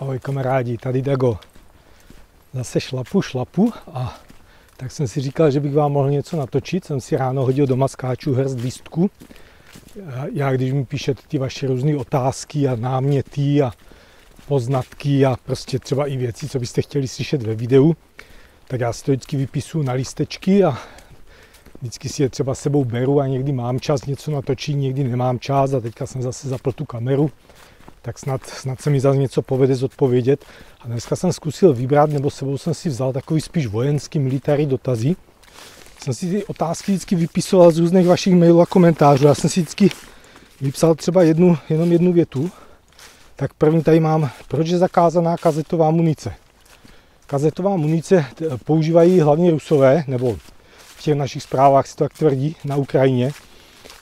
Ahoj kamarádi, tady Dago. Zase šlapu, šlapu a tak jsem si říkal, že bych vám mohl něco natočit. Jsem si ráno hodil doma skáču hrst lístku. Já, když mi píšete ty vaše různé otázky a náměty a poznatky a prostě třeba i věci, co byste chtěli slyšet ve videu, tak já si to vždycky vypisuju na lístečky a vždycky si je třeba sebou beru a někdy mám čas něco natočit, někdy nemám čas a teďka jsem zase zapl tu kameru tak snad, snad se mi zase něco povede zodpovědět. A dneska jsem zkusil vybrat, nebo sebou jsem si vzal takový spíš vojenský, military dotazy. Jsem si ty otázky vždycky vypisoval z různých vašich mailů a komentářů. Já jsem si vždycky vypsal třeba jednu, jenom jednu větu. Tak první tady mám, proč je zakázaná kazetová munice. Kazetová munice používají hlavně rusové, nebo v těch našich zprávách se to tak tvrdí, na Ukrajině.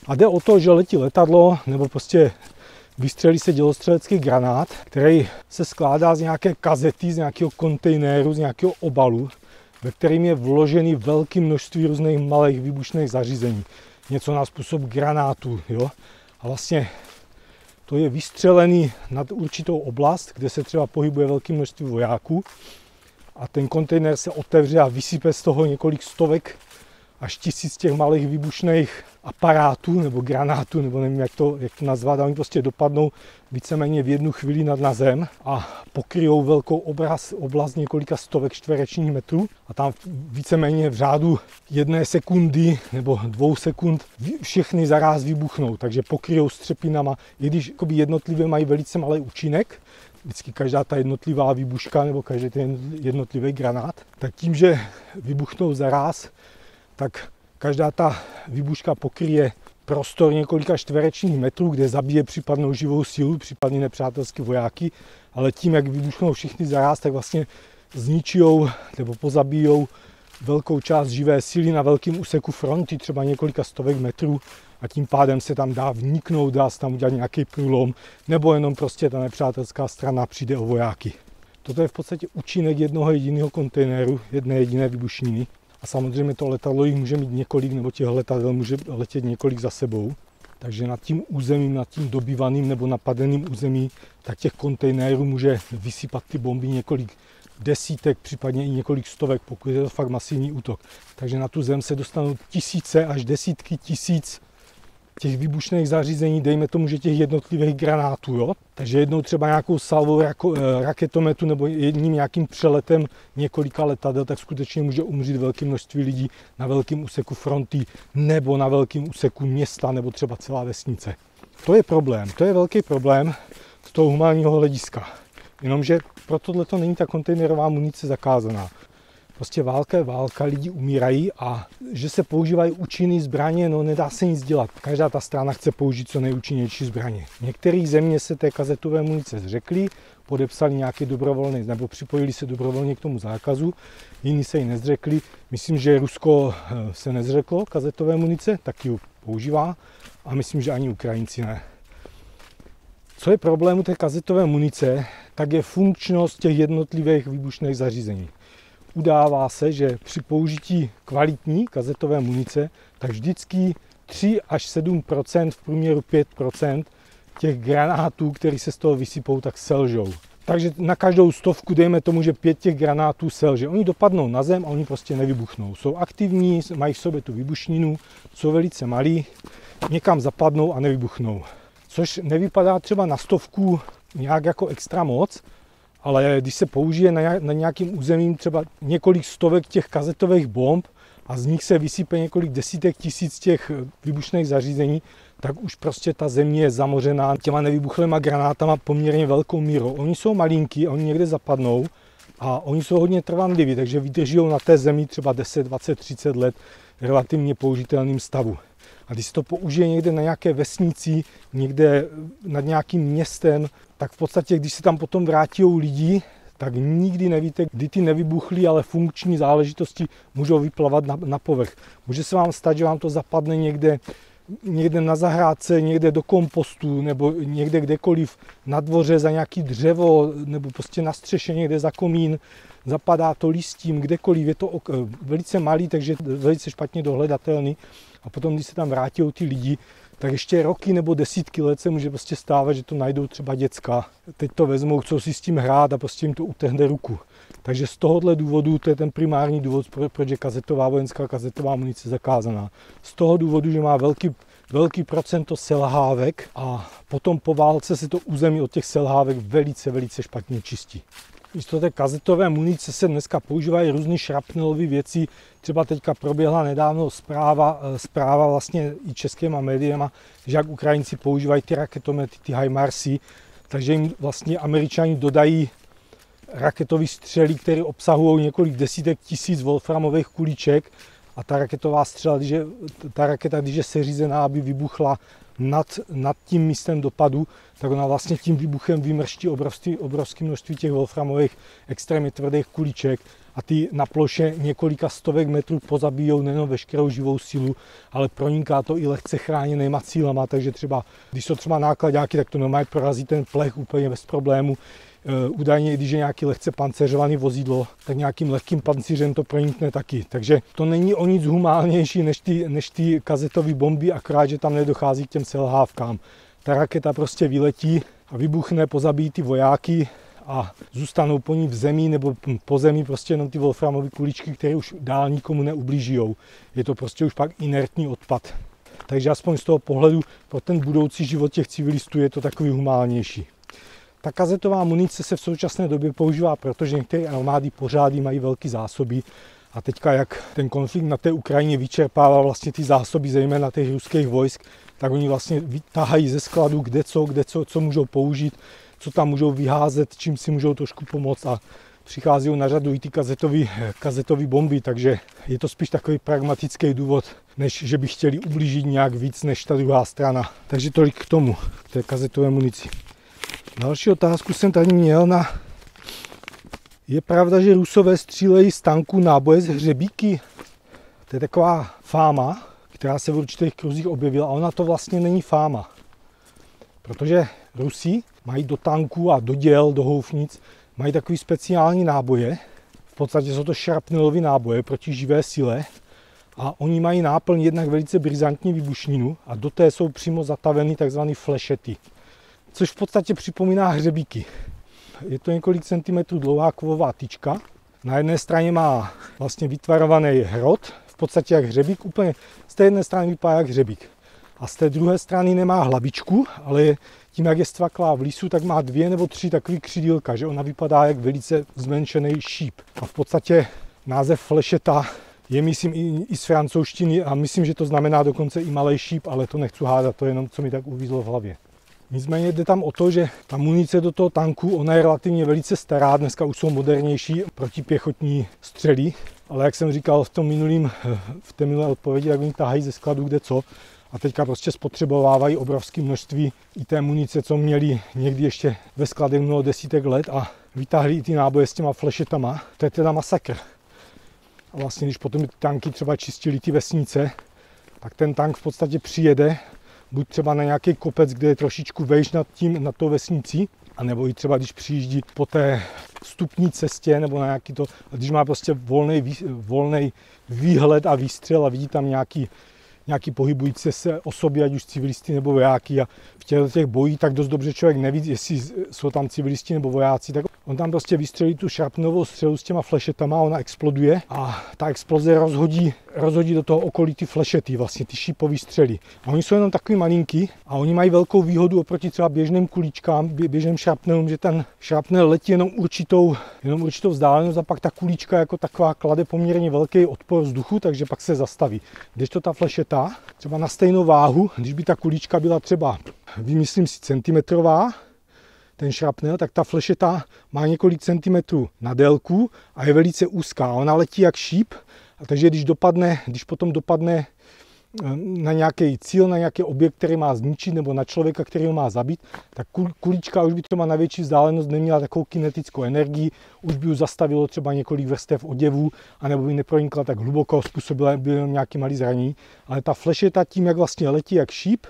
A jde o to, že letí letadlo, nebo prostě vystřelí se dělostřelecký granát, který se skládá z nějaké kazety, z nějakého kontejneru, z nějakého obalu, ve kterým je vložený velké množství různých malých výbušných zařízení. Něco na způsob granátu. Jo? A vlastně to je vystřelený nad určitou oblast, kde se třeba pohybuje velké množství vojáků a ten kontejner se otevře a vysype z toho několik stovek až tisíc těch malých výbušných aparátů nebo granátů, nebo nevím, jak to, jak to nazvat, a oni prostě dopadnou víceméně v jednu chvíli nad na zem a pokryjou velkou obraz, oblast několika stovek čtverečních metrů a tam víceméně v řádu jedné sekundy nebo dvou sekund všechny zaráz vybuchnou, takže pokryjou střepinama, i když jednotlivě mají velice malý účinek, vždycky každá ta jednotlivá výbuška nebo každý ten jednotlivý granát, tak tím, že vybuchnou zaráz, tak každá ta výbuška pokryje prostor několika čtverečních metrů, kde zabije případnou živou sílu, případně nepřátelské vojáky, ale tím, jak vybuchnou všichni zaráz, tak vlastně zničijou nebo pozabijou velkou část živé síly na velkém úseku fronty, třeba několika stovek metrů a tím pádem se tam dá vniknout, dá se tam udělat nějaký průlom, nebo jenom prostě ta nepřátelská strana přijde o vojáky. Toto je v podstatě účinek jednoho jediného kontejneru, jedné jediné vybušniny. A samozřejmě to letadlo jich může mít několik, nebo těch letadel může letět několik za sebou. Takže nad tím územím, nad tím dobývaným nebo napadeným území, tak těch kontejnerů může vysypat ty bomby několik desítek, případně i několik stovek, pokud je to fakt masivní útok. Takže na tu zem se dostanou tisíce až desítky tisíc těch výbušných zařízení, dejme tomu, že těch jednotlivých granátů, jo? Takže jednou třeba nějakou salvou jako, e, raketometu nebo jedním nějakým přeletem několika letadel, tak skutečně může umřít velké množství lidí na velkém úseku fronty nebo na velkém úseku města nebo třeba celá vesnice. To je problém, to je velký problém z toho humánního hlediska. Jenomže pro tohle to není ta kontejnerová munice zakázaná. Prostě válka je válka, lidi umírají a že se používají účinné zbraně, no nedá se nic dělat. Každá ta strana chce použít co nejúčinnější zbraně. V některých země se té kazetové munice zřekli, podepsali nějaký dobrovolný, nebo připojili se dobrovolně k tomu zákazu, jiní se ji nezřekli. Myslím, že Rusko eh, se nezřeklo kazetové munice, tak ji používá a myslím, že ani Ukrajinci ne. Co je problém u té kazetové munice, tak je funkčnost těch jednotlivých výbušných zařízení udává se, že při použití kvalitní kazetové munice, tak vždycky 3 až 7 v průměru 5% těch granátů, které se z toho vysypou, tak selžou. Takže na každou stovku dejme tomu, že pět těch granátů selže. Oni dopadnou na zem a oni prostě nevybuchnou. Jsou aktivní, mají v sobě tu vybušninu, jsou velice malí, někam zapadnou a nevybuchnou. Což nevypadá třeba na stovku nějak jako extra moc, ale když se použije na nějakým územím třeba několik stovek těch kazetových bomb a z nich se vysype několik desítek tisíc těch vybušných zařízení, tak už prostě ta země je zamořená těma nevybuchlýma granátama poměrně velkou mírou. Oni jsou malinký, oni někde zapadnou a oni jsou hodně trvanliví, takže vydrží na té zemi třeba 10, 20, 30 let relativně použitelným stavu. A když se to použije někde na nějaké vesnici, někde nad nějakým městem, tak v podstatě, když se tam potom vrátí lidi, tak nikdy nevíte, kdy ty nevybuchlé, ale funkční záležitosti můžou vyplavat na, na povrch. Může se vám stát, že vám to zapadne někde, někde na zahrádce, někde do kompostu, nebo někde kdekoliv na dvoře za nějaký dřevo, nebo prostě na střeše někde za komín. Zapadá to listím, kdekoliv, je to velice malý, takže velice špatně dohledatelný. A potom, když se tam vrátí ty lidi, tak ještě roky nebo desítky let se může prostě stávat, že to najdou třeba děcka. Teď to vezmou, chcou si s tím hrát a prostě jim to utehne ruku. Takže z tohohle důvodu, to je ten primární důvod, proč je kazetová vojenská kazetová munice zakázaná. Z toho důvodu, že má velký, velký procento selhávek a potom po válce se to území od těch selhávek velice, velice špatně čistí. Místo té kazetové munice se dneska používají různé šrapnelové věci. Třeba teďka proběhla nedávno zpráva, eh, zpráva vlastně i českýma médiema, že jak Ukrajinci používají ty raketomety, ty HIMARSy, takže jim vlastně američani dodají raketové střely, které obsahují několik desítek tisíc wolframových kuliček a ta raketová střela, když je, ta raketa, když je seřízená, aby vybuchla nad, nad tím místem dopadu, tak ona vlastně tím výbuchem vymrští obrovský, obrovské množství těch wolframových extrémně tvrdých kuliček a ty na ploše několika stovek metrů pozabíjou nejen veškerou živou sílu, ale proniká to i lehce chráněnýma cílama, takže třeba, když jsou třeba nákladňáky, tak to normálně prorazí ten plech úplně bez problému. Eh, údajně, když je nějaký lehce panceřovaný vozidlo, tak nějakým lehkým pancířem to pronikne taky. Takže to není o nic humálnější než ty, než ty kazetové bomby, akorát, že tam nedochází k těm selhávkám. Ta raketa prostě vyletí a vybuchne, pozabíjí ty vojáky a zůstanou po ní v zemi nebo po zemi prostě jenom ty wolframové kuličky, které už dál nikomu neublíží. Je to prostě už pak inertní odpad. Takže aspoň z toho pohledu pro ten budoucí život těch civilistů je to takový humálnější. Ta kazetová munice se v současné době používá, protože některé armády pořády mají velké zásoby a teďka, jak ten konflikt na té Ukrajině vyčerpává vlastně ty zásoby, zejména těch ruských vojsk, tak oni vlastně vytahají ze skladu, kde co, kde co, co můžou použít, co tam můžou vyházet, čím si můžou trošku pomoct a přichází na řadu i ty kazetové bomby, takže je to spíš takový pragmatický důvod, než že by chtěli ublížit nějak víc než ta druhá strana. Takže tolik k tomu, k té kazetové munici. Další otázku jsem tady měl na... Je pravda, že Rusové střílejí z tanků náboje z hřebíky? To je taková fáma, která se v určitých kruzích objevila a ona to vlastně není fáma. Protože Rusi mají do tanků a do děl, do houfnic, mají takový speciální náboje. V podstatě jsou to šrapnelové náboje proti živé sile a oni mají náplň jednak velice brizantní výbušninu a do té jsou přímo zataveny tzv. flešety což v podstatě připomíná hřebíky. Je to několik centimetrů dlouhá kovová tyčka. Na jedné straně má vlastně vytvarovaný hrot, v podstatě jak hřebík, úplně z té jedné strany vypadá jak hřebík. A z té druhé strany nemá hlavičku, ale tím, jak je stvaklá v lisu, tak má dvě nebo tři takové křidílka, že ona vypadá jak velice zmenšený šíp. A v podstatě název flešeta je, myslím, i, i z francouzštiny a myslím, že to znamená dokonce i malý šíp, ale to nechci hádat, to je jenom, co mi tak uvízlo v hlavě. Nicméně jde tam o to, že ta munice do toho tanku, ona je relativně velice stará, dneska už jsou modernější protipěchotní střely, ale jak jsem říkal v tom minulým, v té minulé odpovědi, tak oni tahají ze skladu kde co a teďka prostě spotřebovávají obrovské množství i té munice, co měli někdy ještě ve skladech mnoho desítek let a vytáhli i ty náboje s těma flešetama. To je teda masakr. A vlastně, když potom ty tanky třeba čistili ty vesnice, tak ten tank v podstatě přijede buď třeba na nějaký kopec, kde je trošičku vejš nad tím, nad tou vesnicí, a nebo i třeba, když přijíždí po té vstupní cestě, nebo na nějaký to, když má prostě volný, volný výhled a výstřel a vidí tam nějaký nějaký pohybující se osoby, ať už civilisty nebo vojáky a v těch, těch bojí tak dost dobře člověk neví, jestli jsou tam civilisti nebo vojáci, tak on tam prostě vystřelí tu šrapnovou střelu s těma flešetama, ona exploduje a ta exploze rozhodí, rozhodí do toho okolí ty flešety, vlastně ty šípové střely. A oni jsou jenom takový malinký a oni mají velkou výhodu oproti třeba běžným kulíčkám, běžným šrapnelům, že ten šrapnel letí jenom určitou, jenom určitou vzdálenost a pak ta kulička jako taková klade poměrně velký odpor vzduchu, takže pak se zastaví. Když to ta flešeta, třeba na stejnou váhu, když by ta kulička byla třeba, vymyslím si, centimetrová, ten šrapnel, tak ta flešeta má několik centimetrů na délku a je velice úzká. Ona letí jak šíp, a takže když dopadne, když potom dopadne eh, na nějaký cíl, na nějaký objekt, který má zničit, nebo na člověka, který ho má zabít, tak kulička už by má na větší vzdálenost neměla takovou kinetickou energii, už by ju zastavilo třeba několik vrstev oděvů, anebo by nepronikla tak hluboko, způsobila by nějaký malý zranění. Ale ta flešeta tím, jak vlastně letí jak šíp,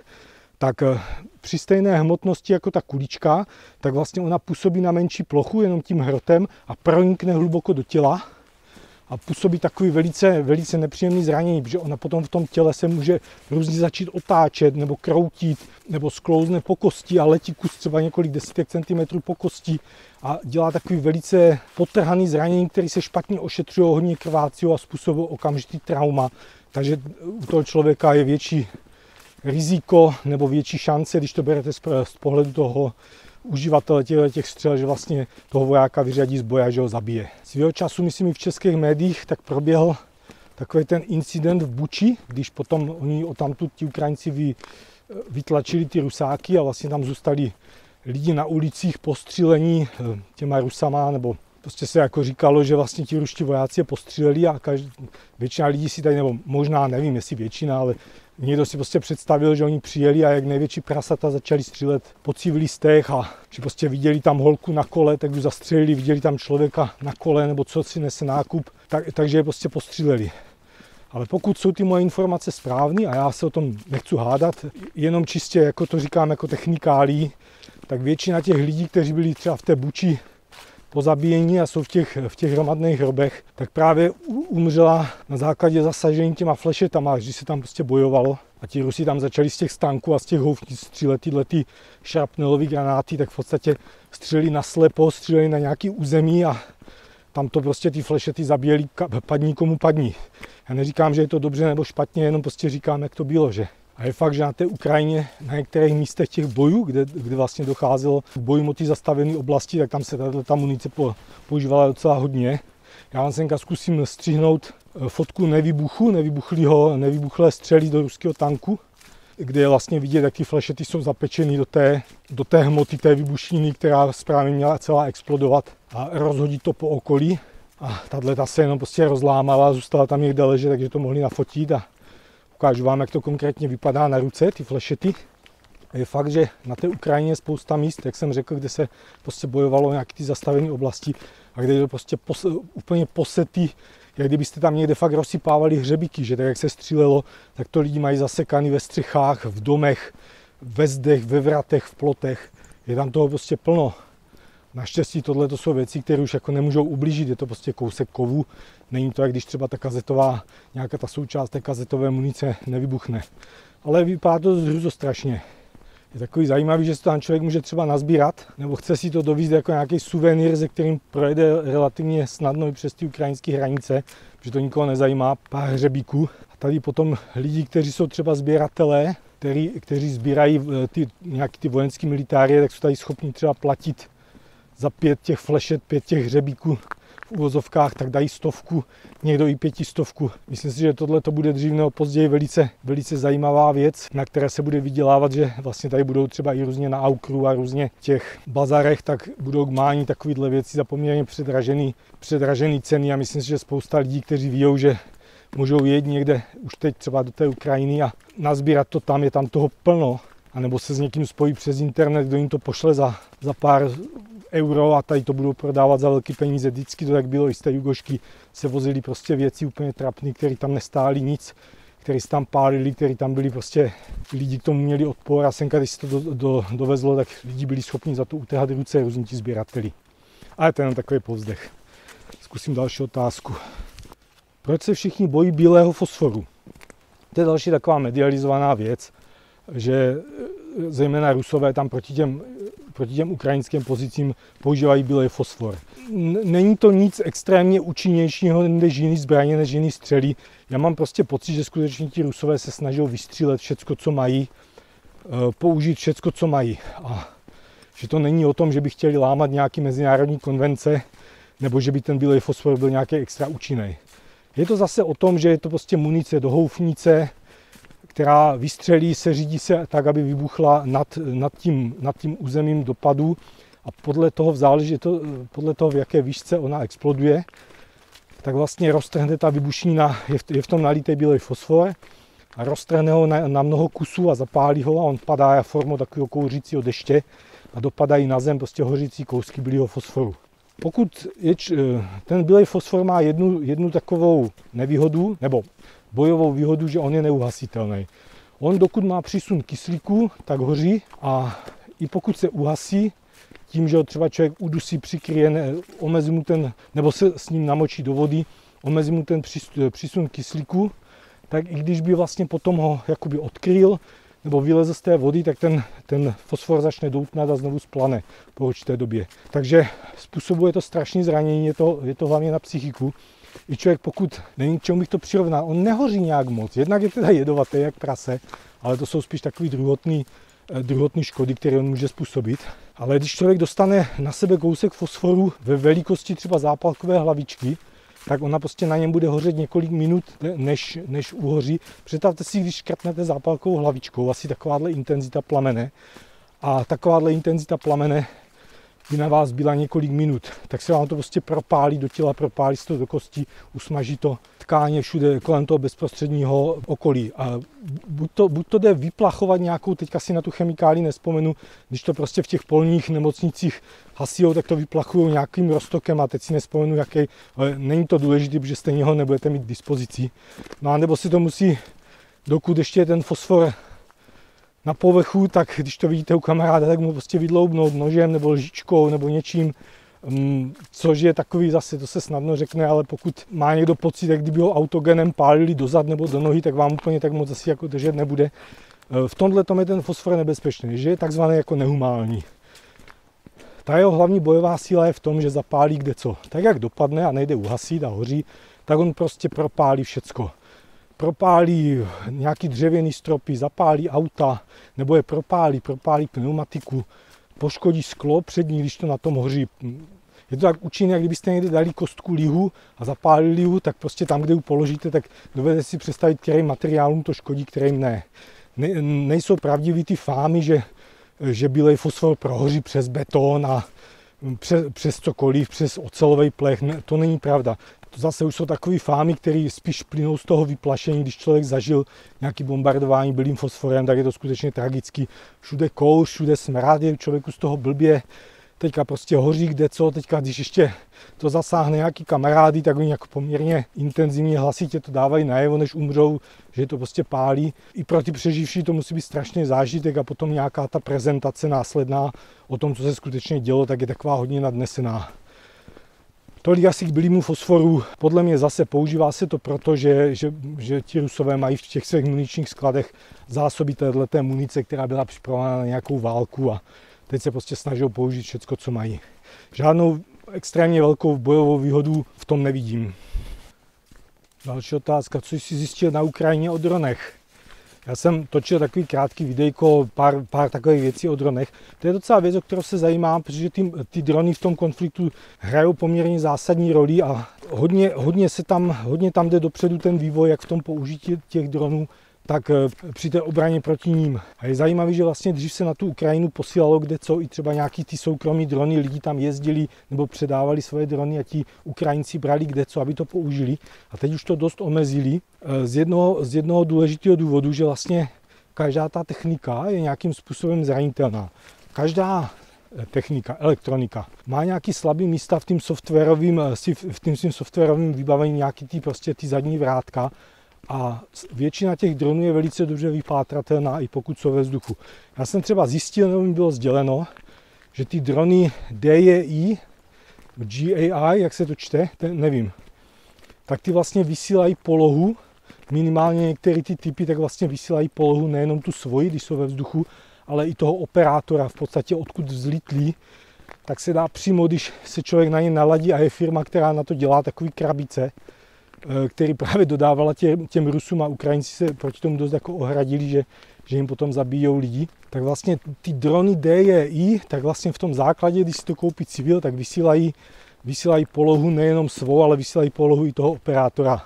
tak eh, při stejné hmotnosti jako ta kulička, tak vlastně ona působí na menší plochu jenom tím hrotem a pronikne hluboko do těla a působí takový velice, velice nepříjemný zranění, protože ona potom v tom těle se může různě začít otáčet nebo kroutit, nebo sklouzne po kosti a letí kus třeba několik desítek centimetrů po kosti a dělá takový velice potrhaný zranění, který se špatně ošetřuje, hodně krvácí a způsobuje okamžitý trauma. Takže u toho člověka je větší riziko nebo větší šance, když to berete z pohledu toho uživatele těch, těch střel, že vlastně toho vojáka vyřadí z boja, že ho zabije. Svého času, myslím i v českých médiích, tak proběhl takový ten incident v Buči, když potom oni o tamtud ti Ukrajinci vy, vytlačili ty rusáky a vlastně tam zůstali lidi na ulicích postřílení eh, těma Rusama, nebo prostě se jako říkalo, že vlastně ti ruští vojáci je postříleli a každý, většina lidí si tady, nebo možná nevím, jestli většina, ale někdo si prostě představil, že oni přijeli a jak největší prasata začali střílet po civilistech a že prostě viděli tam holku na kole, tak už zastřelili, viděli tam člověka na kole nebo co si nese nákup, tak, takže je prostě postříleli. Ale pokud jsou ty moje informace správné a já se o tom nechci hádat, jenom čistě, jako to říkám, jako technikálí, tak většina těch lidí, kteří byli třeba v té buči po zabíjení a jsou v těch, v těch hromadných hrobech, tak právě umřela na základě zasažení těma flešetama, když se tam prostě bojovalo. A ti Rusi tam začali z těch stanků a z těch houfnic střílet tyhle ty šrapnelové granáty, tak v podstatě stříleli na slepo, stříleli na nějaký území a tam to prostě ty flešety zabíjeli, padní komu padní. Já neříkám, že je to dobře nebo špatně, jenom prostě říkám, jak to bylo, že a je fakt, že na té Ukrajině, na některých místech těch bojů, kde, kde vlastně docházelo k bojům o ty zastavené oblasti, tak tam se ta munice používala docela hodně. Já vám senka zkusím střihnout eh, fotku nevybuchu, nevybuchlého, nevybuchlé střely do ruského tanku, kde je vlastně vidět, jak ty flešety jsou zapečeny do té, do té hmoty té vybušiny, která správně měla celá explodovat a rozhodit to po okolí. A tahle se jenom prostě rozlámala, zůstala tam někde ležet, takže to mohli nafotit a Ukážu vám, jak to konkrétně vypadá na ruce, ty flešety. Je fakt, že na té Ukrajině je spousta míst, jak jsem řekl, kde se prostě bojovalo nějaké ty zastavené oblasti a kde je to prostě pos, úplně posetý, jak kdybyste tam někde fakt rozsypávali hřebíky, že tak jak se střílelo, tak to lidi mají zasekaný ve střechách, v domech, ve zdech, ve vratech, v plotech. Je tam toho prostě plno. Naštěstí tohle to jsou věci, které už jako nemůžou ublížit, je to prostě kousek kovu. Není to, jak když třeba ta kazetová, nějaká ta součást té kazetové munice nevybuchne. Ale vypadá to strašně. Je takový zajímavý, že se tam člověk může třeba nazbírat, nebo chce si to dovízt jako nějaký suvenýr, ze kterým projede relativně snadno i přes ty ukrajinské hranice, protože to nikoho nezajímá, pár hřebíků. A tady potom lidi, kteří jsou třeba sběratelé, který, kteří sbírají eh, ty, nějaký ty vojenské militárie, tak jsou tady schopni třeba platit za pět těch flešet, pět těch hřebíků v uvozovkách, tak dají stovku, někdo i pětistovku. Myslím si, že tohle to bude dřív nebo později velice, velice zajímavá věc, na které se bude vydělávat, že vlastně tady budou třeba i různě na aukru a různě těch bazarech, tak budou k mání takovýhle věci za poměrně předražený, předražený ceny a myslím si, že spousta lidí, kteří ví, že můžou jet někde už teď třeba do té Ukrajiny a nazbírat to tam, je tam toho plno, anebo se s někým spojí přes internet, kdo jim to pošle za, za pár euro a tady to budou prodávat za velké peníze. Vždycky to tak bylo, i z té Jugošky se vozili prostě věci úplně trapné, které tam nestály nic, které se tam pálili, které tam byli prostě, lidi k tomu měli odpor a senka, když se to do, do, dovezlo, tak lidi byli schopni za to utrhat ruce různí ti sběrateli. Ale to je jenom takový povzdech. Zkusím další otázku. Proč se všichni bojí bílého fosforu? To je další taková medializovaná věc, že zejména Rusové tam proti těm proti těm ukrajinským pozicím používají bílý fosfor. Není to nic extrémně účinnějšího než jiný zbraně, než jiný střely. Já mám prostě pocit, že skutečně ti Rusové se snaží vystřílet všecko, co mají, eh, použít všecko, co mají. A že to není o tom, že by chtěli lámat nějaký mezinárodní konvence, nebo že by ten bílý fosfor byl nějaký extra účinný. Je to zase o tom, že je to prostě munice do houfnice, která vystřelí, se řídí se tak, aby vybuchla nad, nad, tím, nad tím územím dopadu a podle toho záleží to, podle toho, v jaké výšce ona exploduje, tak vlastně roztrhne ta vybušnina, je v, je v tom nalitý bílý fosfor a roztrhne ho na, na mnoho kusů a zapálí ho a on padá formou takového kouřícího deště a dopadají na zem prostě hořící kousky bílého fosforu. Pokud je, ten bílý fosfor má jednu, jednu takovou nevýhodu, nebo bojovou výhodu, že on je neuhasitelný. On dokud má přísun kyslíku, tak hoří a i pokud se uhasí, tím, že ho třeba člověk udusí, přikryje, omezí mu ten, nebo se s ním namočí do vody, omezí mu ten přísun kyslíku, tak i když by vlastně potom ho jakoby odkryl nebo vyleze z té vody, tak ten, ten fosfor začne doutnat a znovu splane po určité době. Takže způsobuje to strašné zranění, je to, je to hlavně na psychiku. I člověk, pokud není k čemu bych to přirovnal, on nehoří nějak moc. Jednak je teda jedovatý jak prase, ale to jsou spíš takový druhotný, eh, druhotný škody, které on může způsobit. Ale když člověk dostane na sebe kousek fosforu ve velikosti třeba zápalkové hlavičky, tak ona prostě na něm bude hořet několik minut, než, než uhoří. Představte si, když škrtnete zápalkovou hlavičkou, asi takováhle intenzita plamene. A takováhle intenzita plamene by na vás byla několik minut, tak se vám to prostě propálí do těla, propálí se to do kostí, usmaží to tkáně všude kolem toho bezprostředního okolí. A buď to, buď to jde vyplachovat nějakou, teďka si na tu chemikáli nespomenu, když to prostě v těch polních nemocnicích hasijou, tak to vyplachují nějakým roztokem a teď si nespomenu, jaký, ale není to důležité, protože stejně ho nebudete mít k dispozici. No a nebo si to musí, dokud ještě ten fosfor na povrchu, tak když to vidíte u kamaráda, tak mu prostě vydloubnout nožem nebo lžičkou nebo něčím, um, což je takový zase, to se snadno řekne, ale pokud má někdo pocit, jak kdyby ho autogenem pálili dozad nebo do nohy, tak vám úplně tak moc asi jako držet nebude. E, v tomhle tom je ten fosfor nebezpečný, že je takzvaný jako nehumální. Ta jeho hlavní bojová síla je v tom, že zapálí kde co. Tak jak dopadne a nejde uhasit a hoří, tak on prostě propálí všecko propálí nějaký dřevěný stropy, zapálí auta, nebo je propálí, propálí pneumatiku, poškodí sklo přední, když to na tom hoří. Je to tak účinné, jak kdybyste někde dali kostku lihu a zapálili lihu, tak prostě tam, kde ji položíte, tak dovedete si představit, kterým materiálům to škodí, kterým ne. ne nejsou pravdivý ty fámy, že, že bílej fosfor prohoří přes beton a přes, přes cokoliv, přes ocelový plech. Ne, to není pravda to zase už jsou takové fámy, které spíš plynou z toho vyplašení, když člověk zažil nějaký bombardování bylým fosforem, tak je to skutečně tragický. Všude kouř, všude smrad, je člověku z toho blbě, teďka prostě hoří kde co, teďka když ještě to zasáhne nějaký kamarády, tak oni jako poměrně intenzivně hlasitě to dávají najevo, než umřou, že to prostě pálí. I pro ty přeživší to musí být strašně zážitek a potom nějaká ta prezentace následná o tom, co se skutečně dělo, tak je taková hodně nadnesená. Tolik asi k bílému fosforu. Podle mě zase používá se to proto, že, že, že ti rusové mají v těch svých muničních skladech zásoby této munice, která byla připravena na nějakou válku a teď se prostě snaží použít všechno, co mají. Žádnou extrémně velkou bojovou výhodu v tom nevidím. Další otázka, co jsi zjistil na Ukrajině o dronech? Já jsem točil takový krátký videjko, pár, pár takových věcí o dronech. To je docela věc, o kterou se zajímám, protože ty, ty drony v tom konfliktu hrajou poměrně zásadní roli a hodně, hodně, se tam, hodně tam jde dopředu ten vývoj, jak v tom použití těch dronů tak eh, při té obraně proti ním. A je zajímavé, že vlastně dřív se na tu Ukrajinu posílalo kde co, i třeba nějaký ty soukromí drony, lidi tam jezdili nebo předávali svoje drony a ti Ukrajinci brali kde co, aby to použili. A teď už to dost omezili eh, z jednoho, z jednoho důležitého důvodu, že vlastně každá ta technika je nějakým způsobem zranitelná. Každá eh, technika, elektronika. Má nějaký slabý místa v tím softwarovým, v tím softwarovým vybavení, nějaký ty prostě ty zadní vrátka, a většina těch dronů je velice dobře vypátratelná, i pokud jsou ve vzduchu. Já jsem třeba zjistil, nebo mi bylo sděleno, že ty drony DJI, GAI, jak se to čte, ten, nevím, tak ty vlastně vysílají polohu, minimálně některé ty typy tak vlastně vysílají polohu nejenom tu svoji, když jsou ve vzduchu, ale i toho operátora, v podstatě odkud vzlitlí, tak se dá přímo, když se člověk na ně naladí a je firma, která na to dělá takový krabice, který právě dodávala těm, těm Rusům a Ukrajinci se proti tomu dost jako ohradili, že, že jim potom zabíjou lidi. Tak vlastně ty drony DJI, tak vlastně v tom základě, když si to koupí civil, tak vysílají, vysílají polohu nejenom svou, ale vysílají polohu i toho operátora.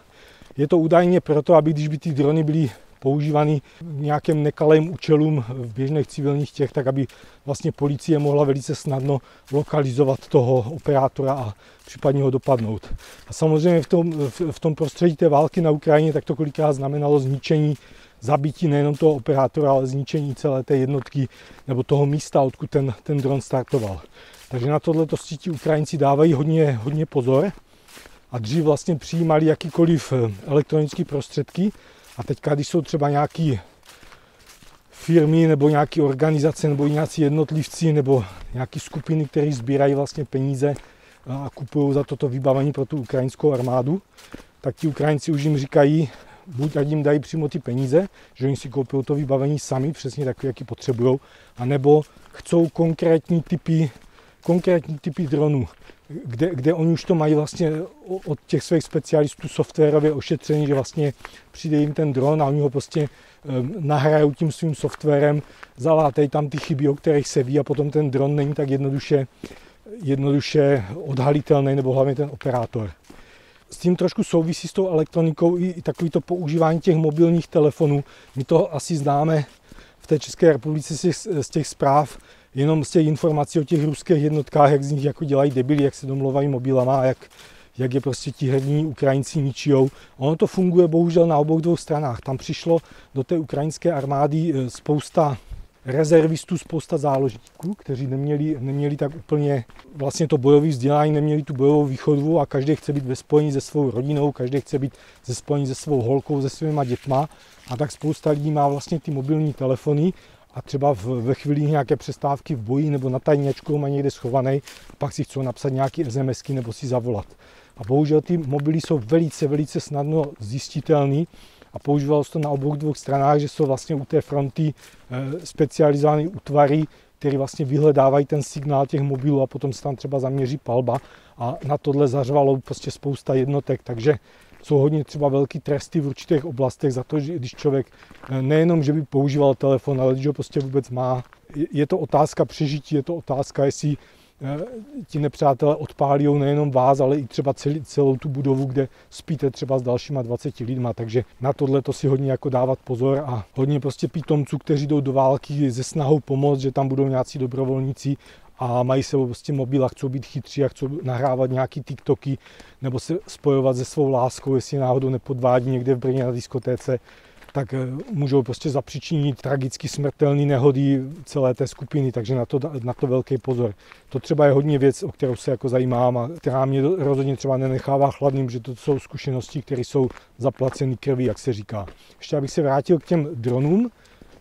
Je to údajně proto, aby když by ty drony byly používaný v nějakém nekalém účelům v běžných civilních těch, tak aby vlastně policie mohla velice snadno lokalizovat toho operátora a případně ho dopadnout. A samozřejmě v tom, v tom prostředí té války na Ukrajině tak to kolikrát znamenalo zničení zabití nejenom toho operátora, ale zničení celé té jednotky nebo toho místa, odkud ten, ten dron startoval. Takže na tohle to ti Ukrajinci dávají hodně, hodně pozor a dřív vlastně přijímali jakýkoliv eh, elektronické prostředky, a teďka, když jsou třeba nějaký firmy nebo nějaké organizace nebo nějací jednotlivci nebo nějaké skupiny, které sbírají vlastně peníze a kupují za toto vybavení pro tu ukrajinskou armádu, tak ti Ukrajinci už jim říkají, buď ať jim dají přímo ty peníze, že oni si koupí to vybavení sami, přesně takové, jaký potřebují, anebo chcou konkrétní typy, konkrétní typy dronů, kde, kde oni už to mají vlastně od těch svých specialistů softwarově ošetření, že vlastně přijde jim ten dron a oni ho prostě ehm, nahrajou tím svým softwarem, zalátají tam ty chyby, o kterých se ví a potom ten dron není tak jednoduše, jednoduše odhalitelný, nebo hlavně ten operátor. S tím trošku souvisí s tou elektronikou i, i takový to používání těch mobilních telefonů. My to asi známe v té České republice těch, z těch zpráv, jenom z těch informací o těch ruských jednotkách, jak z nich jako dělají debily, jak se domluvají mobilama, jak, jak je prostě ti herní Ukrajinci ničijou. Ono to funguje bohužel na obou dvou stranách. Tam přišlo do té ukrajinské armády eh, spousta rezervistů, spousta záložníků, kteří neměli, neměli tak úplně vlastně to bojové vzdělání, neměli tu bojovou východu a každý chce být ve spojení se svou rodinou, každý chce být ze spojení se svou holkou, se svýma dětma a tak spousta lidí má vlastně ty mobilní telefony a třeba v, ve chvíli nějaké přestávky v boji nebo na tajněčku má někde schovaný, pak si chcou napsat nějaký SMSky nebo si zavolat. A bohužel ty mobily jsou velice, velice snadno zjistitelné a používalo se to na obou dvou stranách, že jsou vlastně u té fronty eh, specializované útvary, které vlastně vyhledávají ten signál těch mobilů a potom se tam třeba zaměří palba a na tohle zařvalo prostě spousta jednotek, takže jsou hodně třeba velký tresty v určitých oblastech za to, že když člověk eh, nejenom, že by používal telefon, ale když ho prostě vůbec má. Je to otázka přežití, je to otázka, jestli Eh, ti nepřátelé odpálí nejenom vás, ale i třeba celý, celou tu budovu, kde spíte třeba s dalšíma 20 lidma, takže na tohle to si hodně jako dávat pozor a hodně prostě pítomců, kteří jdou do války ze snahou pomoct, že tam budou nějací dobrovolníci a mají se prostě mobil a chcou být chytří a chcou nahrávat nějaký TikToky nebo se spojovat se svou láskou, jestli náhodou nepodvádí někde v Brně na diskotéce, tak eh, můžou prostě zapřičinit tragicky smrtelné nehody celé té skupiny, takže na to, na to velký pozor. To třeba je hodně věc, o kterou se jako zajímám a která mě rozhodně třeba nenechává chladným, že to jsou zkušenosti, které jsou zaplaceny krví, jak se říká. Ještě abych se vrátil k těm dronům,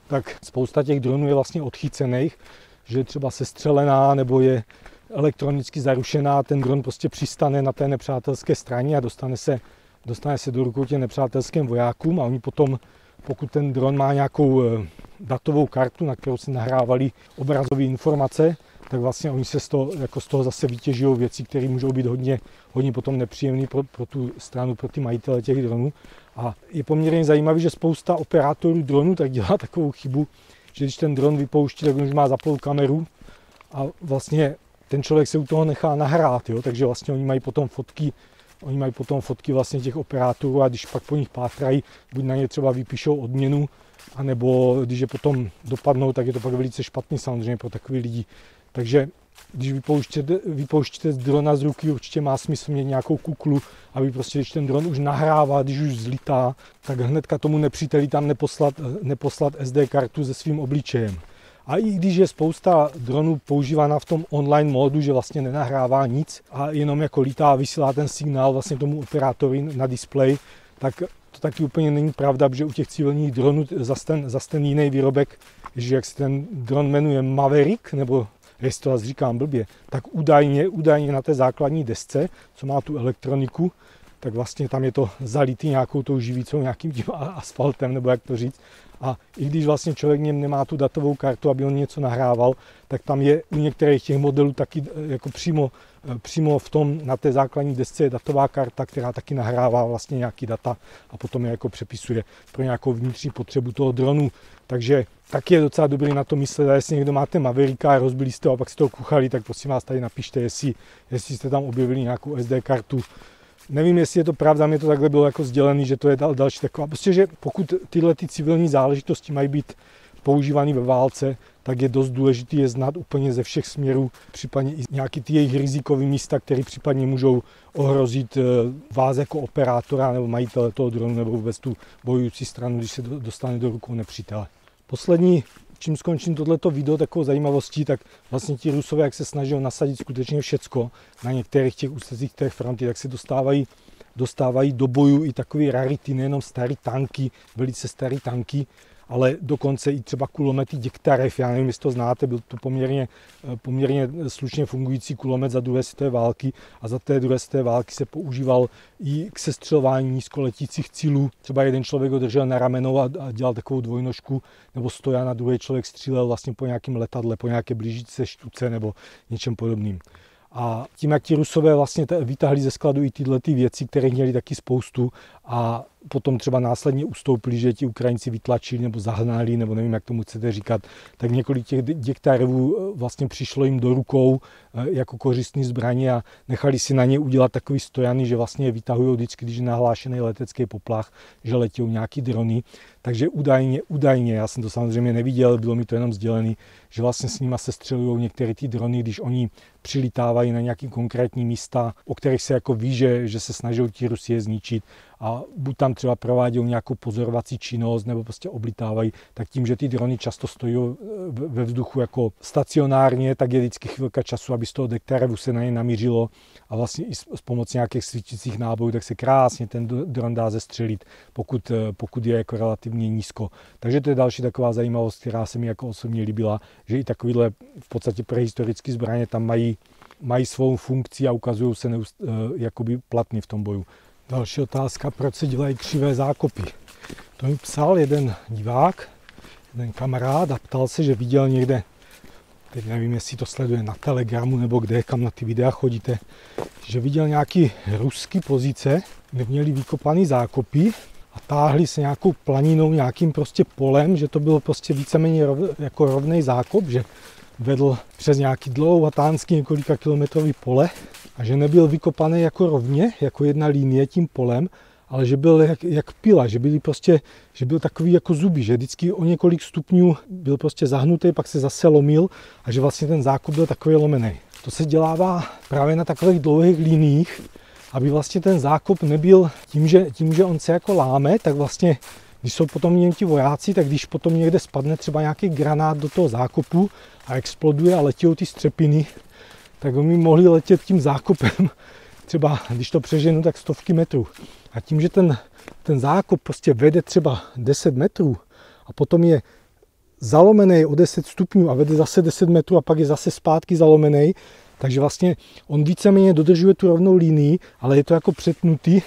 tak spousta těch dronů je vlastně odchycených, že je třeba sestřelená nebo je elektronicky zarušená, ten dron prostě přistane na té nepřátelské straně a dostane se, dostane se do rukou těm nepřátelským vojákům a oni potom pokud ten dron má nějakou eh, datovou kartu, na kterou se nahrávaly obrazové informace, tak vlastně oni se z toho, jako z toho zase vytěžují věci, které můžou být hodně, hodně potom nepříjemné pro, pro tu stranu, pro ty majitele těch dronů. A je poměrně zajímavé, že spousta operátorů dronů tak dělá takovou chybu, že když ten dron vypouští, tak on už má zapol kameru a vlastně ten člověk se u toho nechá nahrát, jo? takže vlastně oni mají potom fotky Oni mají potom fotky vlastně těch operátorů a když pak po nich pátrají, buď na ně třeba vypíšou odměnu, anebo když je potom dopadnou, tak je to pak velice špatný samozřejmě pro takový lidi. Takže když vypouštíte, vypouštíte z drona z ruky, určitě má smysl mít nějakou kuklu, aby prostě, když ten dron už nahrává, když už zlitá, tak hnedka tomu nepříteli tam neposlat, neposlat SD kartu se svým obličejem. A i když je spousta dronů používána v tom online módu, že vlastně nenahrává nic a jenom jako lítá a vysílá ten signál vlastně tomu operátorovi na display, tak to taky úplně není pravda, že u těch civilních dronů zase ten, zas ten jiný výrobek, že jak se ten dron jmenuje Maverick, nebo jestli to říkám blbě, tak údajně, údajně na té základní desce, co má tu elektroniku, tak vlastně tam je to zalitý nějakou tou živícou, nějakým tím asfaltem, nebo jak to říct. A i když vlastně člověk něm nemá tu datovou kartu, aby on něco nahrával, tak tam je u některých těch modelů taky eh, jako přímo, eh, přímo v tom, na té základní desce je datová karta, která taky nahrává vlastně nějaký data a potom je jako přepisuje pro nějakou vnitřní potřebu toho dronu. Takže taky je docela dobrý na to myslet, a jestli někdo máte Mavericka a rozbili jste ho a pak si to kuchali, tak prosím vás tady napište, jestli, jestli jste tam objevili nějakou SD kartu, Nevím, jestli je to pravda, mě to takhle bylo jako sdělený, že to je dal, další taková. Prostě, že pokud tyhle ty civilní záležitosti mají být používány ve válce, tak je dost důležité je znát úplně ze všech směrů, případně i nějaký ty jejich rizikové místa, které případně můžou ohrozit eh, vás jako operátora nebo majitele toho dronu nebo vůbec tu bojující stranu, když se dostane do rukou nepřítele. Poslední čím skončím tohleto video takovou zajímavostí, tak vlastně ti Rusové, jak se snaží nasadit skutečně všecko na některých těch úsezích té fronty, tak se dostávají, dostávají do boju i takové rarity, nejenom staré tanky, velice staré tanky ale dokonce i třeba kulomety Diktarev, já nevím, jestli to znáte, byl to poměrně, eh, poměrně slušně fungující kulomet za druhé světové války a za té druhé světové války se používal i k sestřelování nízkoletících cílů. Třeba jeden člověk ho držel na rameno a, dělal takovou dvojnožku, nebo stoja a druhý člověk střílel vlastně po nějakém letadle, po nějaké blížící se štuce nebo něčem podobným. A tím, jak ti Rusové vlastně vytáhli ze skladu i tyhle ty věci, které měli taky spoustu a potom třeba následně ustoupili, že ti Ukrajinci vytlačili nebo zahnali, nebo nevím, jak tomu chcete říkat, tak několik těch diktárů eh, vlastně přišlo jim do rukou eh, jako kořistní zbraně a nechali si na ně udělat takový stojany, že vlastně je vytahují vždycky, když je nahlášený letecký poplach, že letí nějaký drony. Takže údajně, údajně, já jsem to samozřejmě neviděl, bylo mi to jenom sdělený, že vlastně s nima se střelují některé ty drony, když oni přilítávají na nějaký konkrétní místa, o kterých se jako ví, že, že se snaží ti Rusie zničit a buď tam třeba provádějí nějakou pozorovací činnost nebo prostě oblitávají, tak tím, že ty drony často stojí eh, ve vzduchu jako stacionárně, tak je vždycky chvilka času, aby z toho dektarevu se na ně namířilo a vlastně i s pomocí nějakých svítících nábojů, tak se krásně ten dron dá zestřelit, pokud, eh, pokud je jako relativně nízko. Takže to je další taková zajímavost, která se mi jako osobně líbila, že i takovýhle v podstatě prehistorické zbraně tam mají mají svou funkci a ukazují se neust, uh, jakoby platný v tom boju. Další otázka, proč se dělají křivé zákopy. To mi psal jeden divák, jeden kamarád a ptal se, že viděl někde, teď nevím, jestli to sleduje na Telegramu nebo kde, kam na ty videa chodíte, že viděl nějaký ruský pozice, kde měli vykopaný zákopy a táhli se nějakou planinou, nějakým prostě polem, že to bylo prostě víceméně rov, jako rovný zákop, že vedl přes nějaký dlouhatánský několika kilometrový pole a že nebyl vykopaný jako rovně, jako jedna linie tím polem, ale že byl jak, jak pila, že, byli prostě, že byl takový jako zuby, že vždycky o několik stupňů byl prostě zahnutý, pak se zase lomil a že vlastně ten zákop byl takový lomený. To se dělává právě na takových dlouhých liních, aby vlastně ten zákop nebyl tím, že, tím, že on se jako láme, tak vlastně když jsou potom něm ti vojáci, tak když potom někde spadne třeba nějaký granát do toho zákopu a exploduje a letí ty střepiny, tak oni mohli letět tím zákopem, třeba když to přeženu, tak stovky metrů. A tím, že ten, ten zákop prostě vede třeba 10 metrů a potom je zalomený o 10 stupňů a vede zase 10 metrů a pak je zase zpátky zalomený, takže vlastně on víceméně dodržuje tu rovnou linii, ale je to jako přetnutý,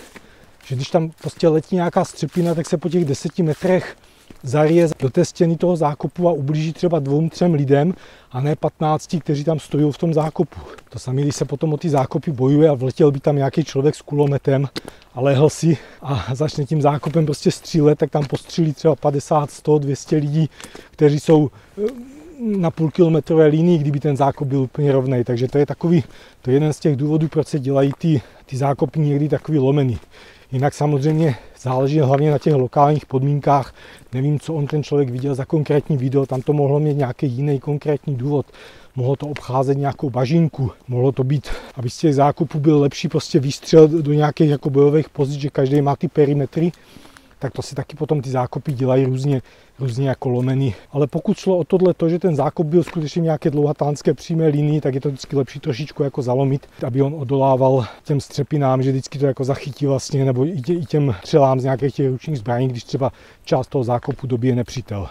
že když tam prostě letí nějaká střepina, tak se po těch 10 metrech zarije do té stěny toho zákopu a ublíží třeba dvou, třem lidem a ne 15, kteří tam stojí v tom zákopu. To samé, když se potom o ty zákopy bojuje a vletěl by tam nějaký člověk s kulometem a lehl si a začne tím zákopem prostě střílet, tak tam postřílí třeba 50, 100, 200 lidí, kteří jsou eh, na půl kilometrové linii, kdyby ten zákop byl úplně rovný. Takže to je takový, to je jeden z těch důvodů, proč se dělají ty, ty zákopy někdy takový lomený. Jinak samozřejmě záleží hlavně na těch lokálních podmínkách. Nevím, co on ten člověk viděl za konkrétní video, tam to mohlo mít nějaký jiný konkrétní důvod. Mohlo to obcházet nějakou bažinku, mohlo to být, aby z těch zákupů byl lepší prostě výstřel do nějakých jako bojových pozic, že každý má ty perimetry tak to si taky potom ty zákopy dělají různě, různě jako lomený. Ale pokud šlo o tohle, to, že ten zákop byl skutečně nějaké dlouhatánské přímé linii, tak je to vždycky lepší trošičku jako zalomit, aby on odolával těm střepinám, že vždycky to jako zachytí vlastně, nebo i, tě, i těm střelám z nějakých těch ručních zbraní, když třeba část toho zákopu dobije nepřítel.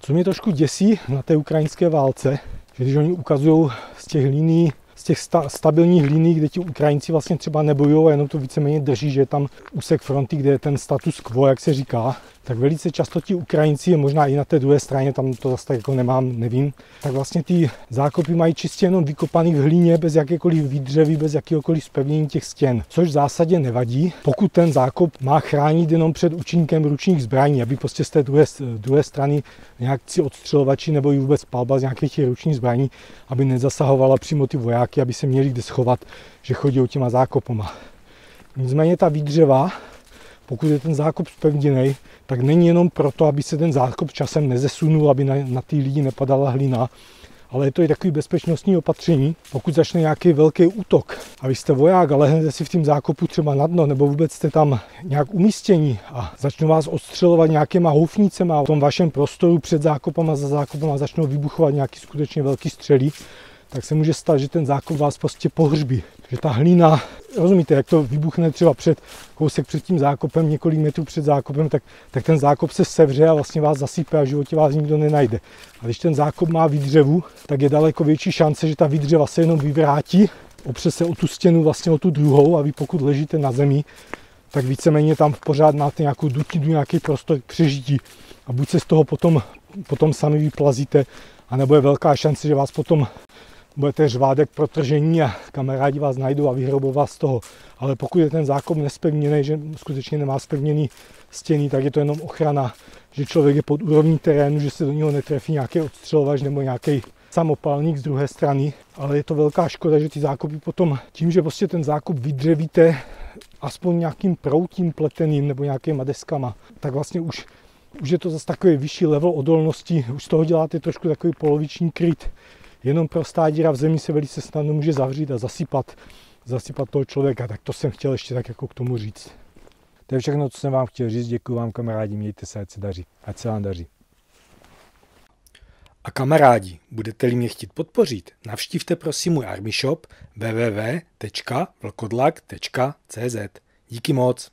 Co mě trošku děsí na té ukrajinské válce, že když oni ukazují z těch linií z těch sta, stabilních liní, kde ti Ukrajinci vlastně třeba nebojují jenom to víceméně drží, že je tam úsek fronty, kde je ten status quo, jak se říká, tak velice často ti Ukrajinci, možná i na té druhé straně, tam to zase tak jako nemám, nevím, tak vlastně ty zákopy mají čistě jenom vykopaný v hlíně, bez jakékoliv výdřevy, bez jakéhokoliv zpevnění těch stěn, což v zásadě nevadí, pokud ten zákop má chránit jenom před účinkem ručních zbraní, aby prostě z té druhé, druhé strany nějakci odstřelovači nebo i vůbec palba z nějakých těch ručních zbraní, aby nezasahovala přímo ty vojáky, aby se měli kde schovat, že chodí těma zákopama. Nicméně ta výdřeva, pokud je ten zákop spevněný, tak není jenom proto, aby se ten zákop časem nezesunul, aby na, na ty lidi nepadala hlina, ale je to i takový bezpečnostní opatření. Pokud začne nějaký velký útok a vy jste voják a lehnete si v tom zákopu třeba na dno, nebo vůbec jste tam nějak umístění a začnou vás odstřelovat nějakýma houfnicema v tom vašem prostoru před zákopama, za zákopama začnou vybuchovat nějaký skutečně velký střely, tak se může stát, že ten zákop vás prostě pohřbí. že ta hlína, rozumíte, jak to vybuchne třeba před kousek před tím zákopem, několik metrů před zákopem, tak, tak ten zákop se sevře a vlastně vás zasype a v životě vás nikdo nenajde. A když ten zákop má výdřevu, tak je daleko větší šance, že ta výdřeva se jenom vyvrátí, opře se o tu stěnu, vlastně o tu druhou a vy pokud ležíte na zemi, tak víceméně tam pořád máte nějakou dutinu, nějaký prostor k přežití. A buď se z toho potom, potom sami vyplazíte, anebo je velká šance, že vás potom budete řvádek protržení a kamarádi vás najdou a vyhrobou vás z toho. Ale pokud je ten zákop nespevněný, že skutečně nemá spevněný stěny, tak je to jenom ochrana, že člověk je pod úrovní terénu, že se do něho netrefí nějaký odstřelovač nebo nějaký samopalník z druhé strany. Ale je to velká škoda, že ty zákopy potom, tím, že prostě ten zákop vydřevíte aspoň nějakým proutím pleteným nebo nějakýma deskama, tak vlastně už, už je to zase takový vyšší level odolnosti, už z toho děláte trošku takový poloviční kryt. Jenom prostá díra v zemi se velice snadno může zavřít a zasypat, zasypat toho člověka, tak to jsem chtěl ještě tak jako k tomu říct. To je všechno, co jsem vám chtěl říct. Děkuji vám, kamarádi, mějte se, ať se daří. Ať se vám daří. A kamarádi, budete-li mě chtít podpořit, navštivte prosím můj army shop www.vlkodlak.cz. Díky moc.